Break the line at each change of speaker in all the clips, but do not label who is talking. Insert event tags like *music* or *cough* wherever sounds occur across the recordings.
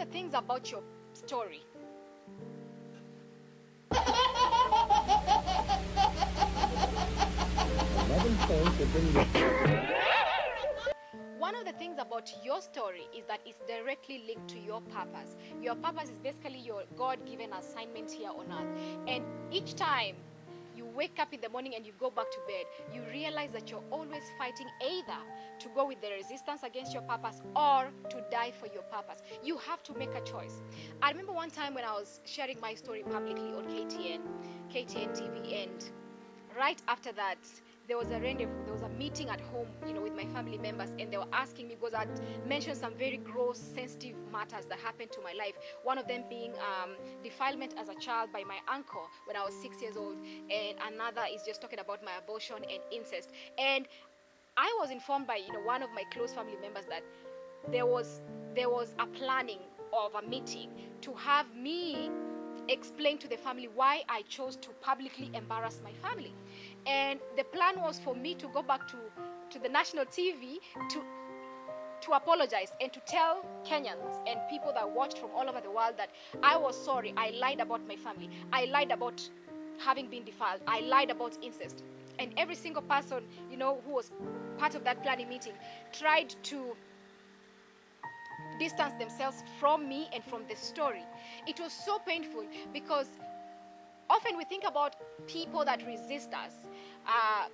the things about your story
Eleven phones have been
One of the things about your story is that it's directly linked to your purpose. Your purpose is basically your God given assignment here on earth. And each time you wake up in the morning and you go back to bed, you realize that you're always fighting either to go with the resistance against your purpose or to die for your purpose. You have to make a choice. I remember one time when I was sharing my story publicly on KTN, KTN TV, and right after that there was a rendezvous there was a meeting at home you know with my family members and they were asking me because i'd mentioned some very gross sensitive matters that happened to my life one of them being um, defilement as a child by my uncle when i was six years old and another is just talking about my abortion and incest and i was informed by you know one of my close family members that there was there was a planning of a meeting to have me explain to the family why I chose to publicly embarrass my family. And the plan was for me to go back to, to the national TV to to apologize and to tell Kenyans and people that watched from all over the world that I was sorry. I lied about my family. I lied about having been defiled. I lied about incest. And every single person, you know, who was part of that planning meeting tried to distance themselves from me and from the story. It was so painful because often we think about people that resist us. Uh,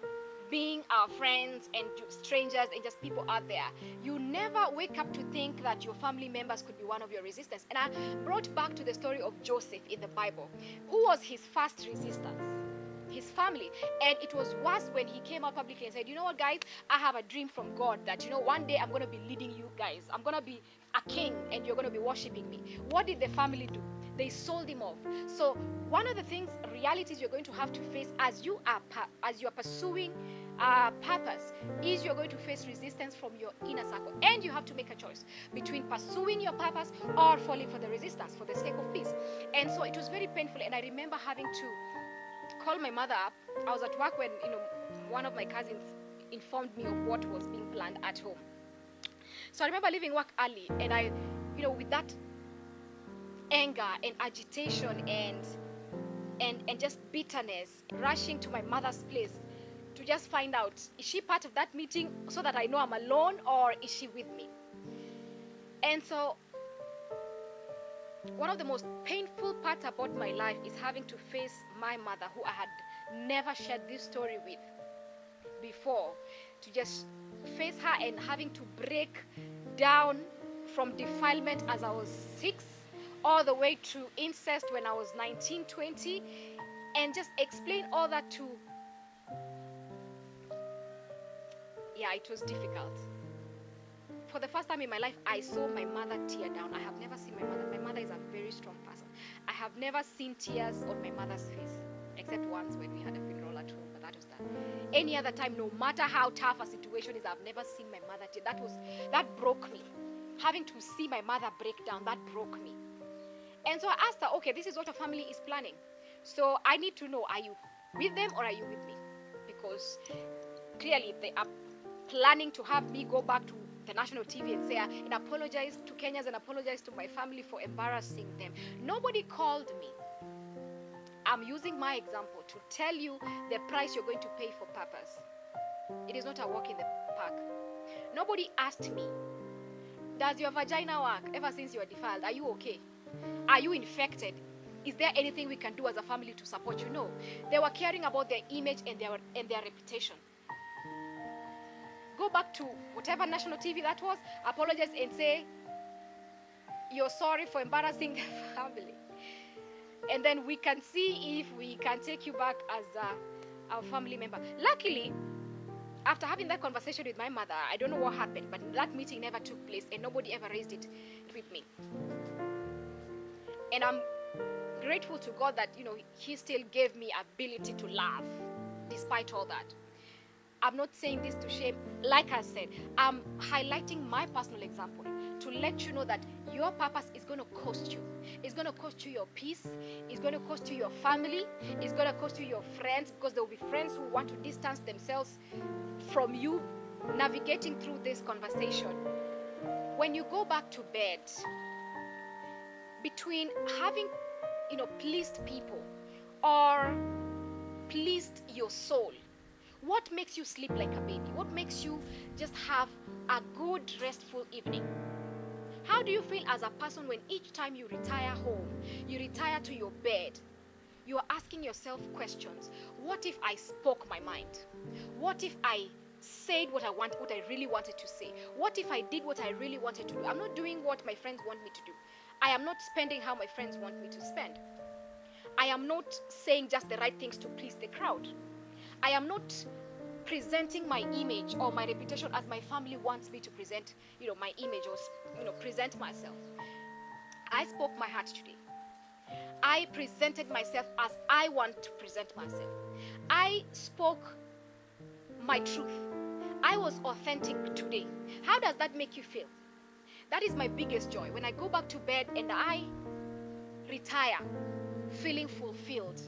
being our friends and strangers and just people out there. You never wake up to think that your family members could be one of your resistance. And I brought back to the story of Joseph in the Bible. Who was his first resistance? His family. And it was worse when he came out publicly and said, You know what, guys? I have a dream from God that, you know, one day I'm going to be leading you guys. I'm going to be a king and you're going to be worshiping me. What did the family do? They sold him off. So, one of the things, realities you're going to have to face as you are as you are pursuing uh, purpose is you're going to face resistance from your inner circle, and you have to make a choice between pursuing your purpose or falling for the resistance for the sake of peace. And so it was very painful, and I remember having to call my mother up. I was at work when you know one of my cousins informed me of what was being planned at home. So I remember leaving work early, and I, you know, with that anger and agitation and and and just bitterness, rushing to my mother's place to just find out is she part of that meeting so that I know I'm alone or is she with me? And so one of the most painful parts about my life is having to face my mother who I had never shared this story with before to just face her and having to break down from defilement as I was 6 all the way to incest when I was 19 20 and just explain all that to yeah, it was difficult. For the first time in my life, I saw my mother tear down. I have never seen my mother. My mother is a very strong person. I have never seen tears on my mother's face, except once when we had a funeral at home, but that was that. Any other time, no matter how tough a situation is, I've never seen my mother tear. That was that broke me. Having to see my mother break down, that broke me. And so I asked her, okay, this is what a family is planning. So I need to know, are you with them or are you with me? Because clearly they are planning to have me go back to the national TV and say and apologize to Kenyans and apologize to my family for embarrassing them. Nobody called me. I'm using my example to tell you the price you're going to pay for purpose. It is not a walk in the park. Nobody asked me, Does your vagina work ever since you were defiled? Are you okay? Are you infected? Is there anything we can do as a family to support you? No. They were caring about their image and their, and their reputation go back to whatever national TV that was, apologize and say, You're sorry for embarrassing the *laughs* family. And then we can see if we can take you back as a, family member. Luckily, after having that conversation with my mother, I don't know what happened, but that meeting never took place and nobody ever raised it with me. And I'm grateful to God that, you know, He still gave me ability to laugh despite all that. I'm not saying this to shame. Like I said, I'm highlighting my personal example to let you know that your purpose is going to cost you. It's going to cost you your peace. It's going to cost you your family. It's going to cost you your friends because there will be friends who want to distance themselves from you navigating through this conversation. When you go back to bed, between having, you know, pleased people or pleased your soul. What makes you sleep like a baby? What makes you just have a good, restful evening? How do you feel as a person when each time you retire home, you retire to your bed, you are asking yourself questions? What if I spoke my mind? What if I said what I want, what I really wanted to say? What if I did what I really wanted to do? I'm not doing what my friends want me to do. I am not spending how my friends want me to spend. I am not saying just the right things to please the crowd. I am not presenting my image or my reputation as my family wants me to present, you know, my image or you know, present myself. I spoke my heart today. I presented myself as I want to present myself. I spoke my truth. I was authentic today. How does that make you feel? That is my biggest joy. When I go back to bed and I retire feeling fulfilled,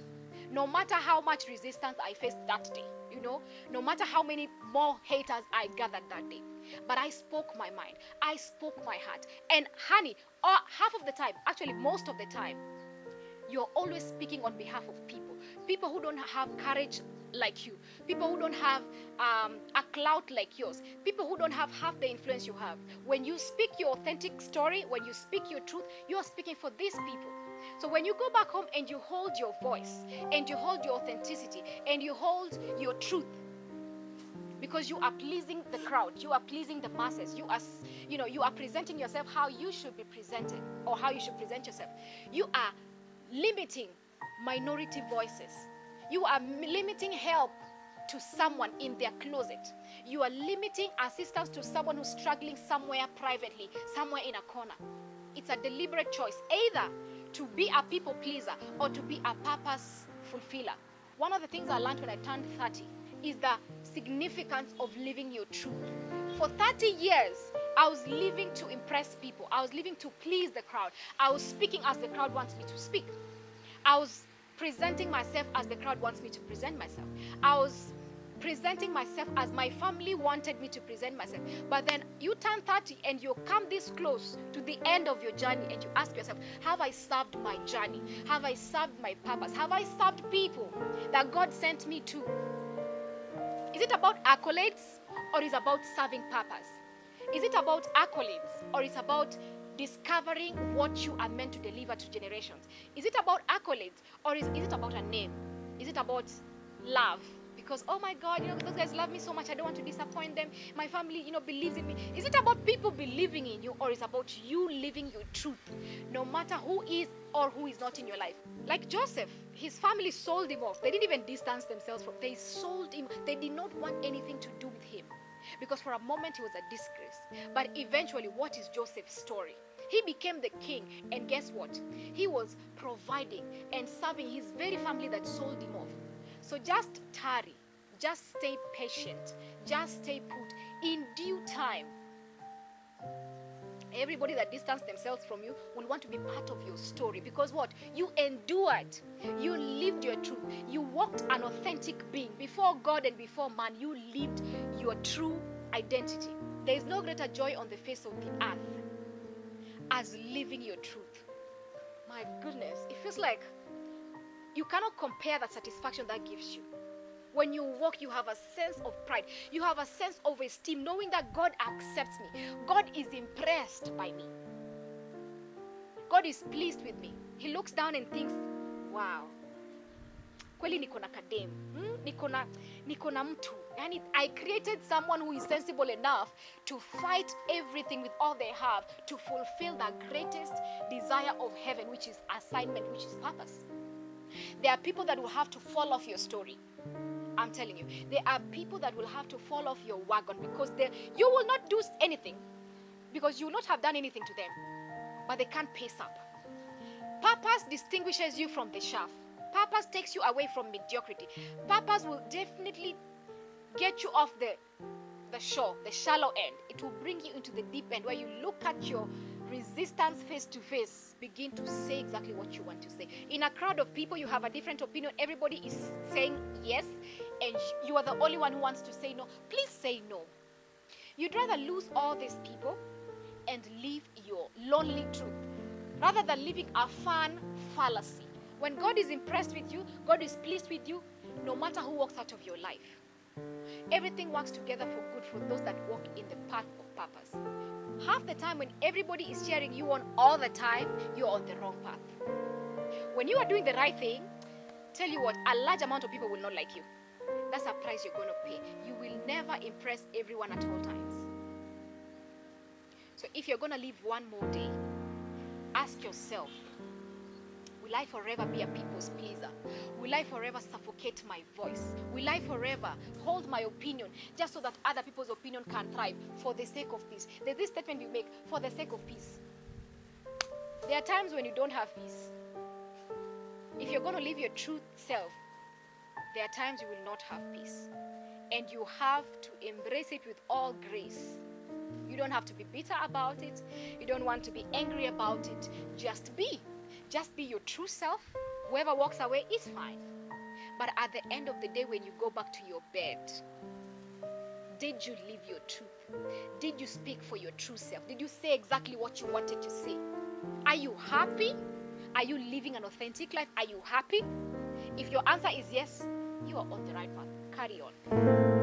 no matter how much resistance I faced that day, you know, no matter how many more haters I gathered that day. But I spoke my mind, I spoke my heart. And honey, uh, half of the time, actually, most of the time, you're always speaking on behalf of people. People who don't have courage like you, people who don't have um, a clout like yours, people who don't have half the influence you have. When you speak your authentic story, when you speak your truth, you are speaking for these people. So when you go back home and you hold your voice and you hold your authenticity and you hold your truth because you are pleasing the crowd, you are pleasing the masses, you are you know, you are presenting yourself how you should be presented or how you should present yourself. You are limiting minority voices. You are limiting help to someone in their closet. You are limiting assistance to someone who's struggling somewhere privately, somewhere in a corner. It's a deliberate choice. Either to be a people pleaser or to be a purpose fulfiller. One of the things I learned when I turned 30 is the significance of living your truth. For 30 years, I was living to impress people. I was living to please the crowd. I was speaking as the crowd wants me to speak. I was presenting myself as the crowd wants me to present myself. I was presenting myself as my family wanted me to present myself. But then you turn 30 and you come this close to the end of your journey and you ask yourself, Have I served my journey? Have I served my purpose? Have I served people that God sent me to? Is it about accolades or is it about serving purpose? Is it about accolades or is it about discovering what you are meant to deliver to generations? Is it about accolades or is, is it about a name? Is it about love? because oh my god you know those guys love me so much i don't want to disappoint them. My family you know believes in me. Is it about people believing in you or is it about you living your truth? No matter who is or who is not in your life. Like joseph his family sold him off. They didn't even distance themselves from they sold him. They did not want anything to do with him. Because for a moment he was a disgrace. But eventually what is joseph's story he became the king and guess what he was providing and serving his very family that sold him off so just tarry, just stay patient, just stay put. In due time, everybody that distanced themselves from you will want to be part of your story because what? You endured, you lived your truth, you walked an authentic being before God and before man. You lived your true identity. There is no greater joy on the face of the earth as living your truth. My goodness, it feels like you cannot compare that satisfaction that gives you. When you walk, you have a sense of pride. You have a sense of esteem, knowing that God accepts me. God is impressed by me. God is pleased with me. He looks down and thinks, wow, kweli niko na kadem hmm? niko na niko na mtu yani i created someone who is sensible enough to fight everything with all they have to fulfill the greatest desire of heaven which is assignment which is purpose there are people that will have to fall off your story. I'm telling you, there are people that will have to fall off your wagon because they, you will not do anything because you will not have done anything to them, but they can't pace up. Purpose distinguishes you from the chaff. Purpose takes you away from mediocrity. Purpose will definitely get you off the the shore, the shallow end. It will bring you into the deep end where you look at your resistance face to face, begin to say exactly what you want to say. In a crowd of people, you have a different opinion. Everybody is saying yes, and you are the only one who wants to say no. Please say no. You'd rather lose all these people and live your lonely truth. rather than living a fun fallacy. When God is impressed with you, God is pleased with you, no matter who walks out of your life. Everything works together for good for those that walk in the path of purpose. Half the time, when everybody is cheering you on all the time, you're on the wrong path. When you are doing the right thing, tell you what, a large amount of people will not like you. That's a price you're going to pay. You will never impress everyone at all times. So if you're going to live one more day, ask yourself Will I forever be a people's pleaser? Will I forever suffocate my voice? Will I forever hold my opinion just so that other people's opinion can thrive for the sake of peace? There's this statement you make for the sake of peace. There are times when you don't have peace. If you're going to live your true self, there are times you will not have peace. And you have to embrace it with all grace. You don't have to be bitter about it. You don't want to be angry about it. Just be. Just be your true self. Whoever walks away is fine. But at the end of the day, when you go back to your bed, did you live your truth? Did you speak for your true self? Did you say exactly what you wanted to say? Are you happy? Are you living an authentic life? Are you happy? If your answer is yes, you are on the right path. Carry on.